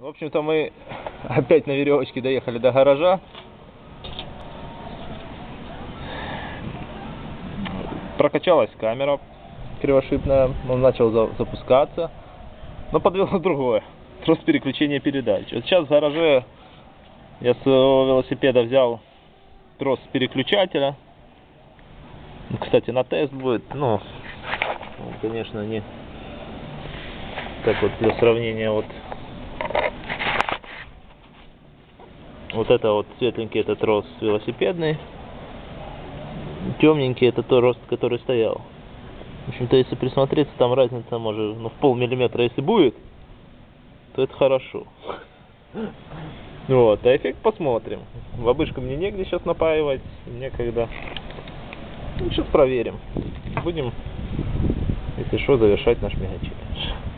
В общем-то, мы опять на веревочке доехали до гаража. Прокачалась камера кривошипная, он начал за- запускаться, но подвело другое. Трос переключения передач. Вот сейчас в гараже я с своего велосипеда взял трос переключателя. Ну, Кстати, на тест будет, ну, он, конечно, не так вот для сравнения вот вот это вот светленький это трос велосипедный. Темненький это тот рост который стоял. В общем-то если присмотреться там разница может ну в полмиллиметра если будет то это хорошо. Вот а эффект посмотрим. Бабышку мне негде сейчас напаивать некогда. Ну, сейчас проверим. Будем если что завершать наш мега челлендж